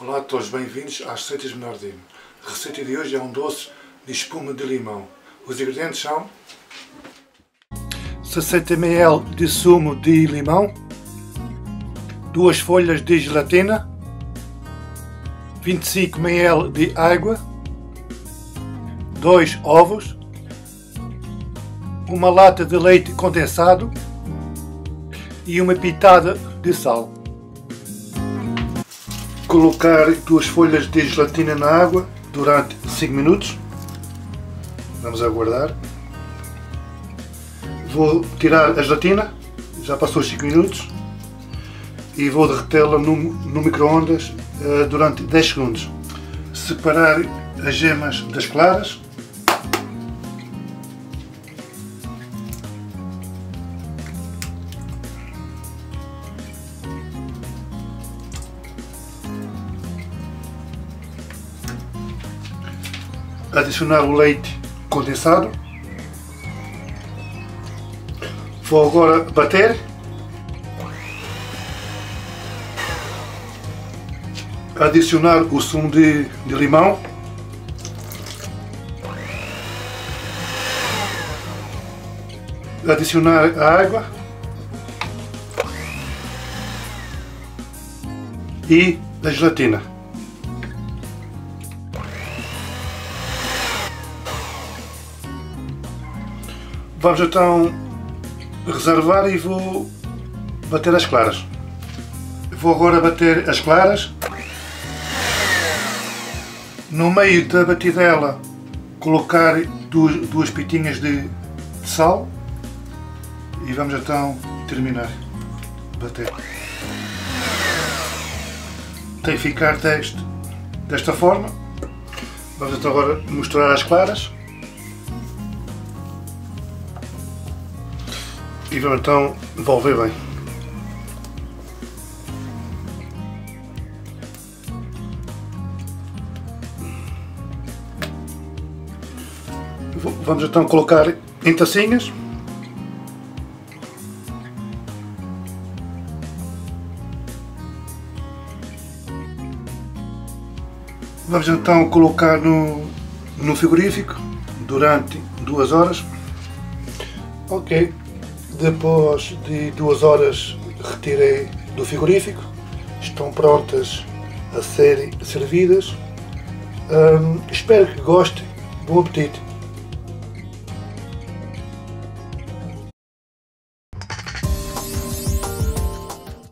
Olá a todos, bem-vindos às receitas Menordino. A receita de hoje é um doce de espuma de limão. Os ingredientes são 60 ml de sumo de limão, duas folhas de gelatina, 25 ml de água, dois ovos, uma lata de leite condensado e uma pitada de sal. Colocar duas folhas de gelatina na água durante 5 minutos. Vamos aguardar. Vou tirar a gelatina, já passou 5 minutos, e vou derretê-la no, no micro-ondas uh, durante 10 segundos. Separar as gemas das claras adicionar o leite condensado. Vou agora bater. Adicionar o sumo de, de limão. Adicionar a água. E a gelatina. Vamos então reservar e vou bater as claras. Vou agora bater as claras. No meio da batidela colocar duas, duas pitinhas de, de sal e vamos então terminar bater. Tem que ficar deste, desta forma. Vamos então agora misturar as claras. E vamos então envolver bem. Vamos então colocar em tacinhas. Vamos então colocar no, no frigorífico durante duas horas. Ok, depois de duas horas retirei do frigorífico, estão prontas a serem servidas. Espero que gostem. Bom apetite!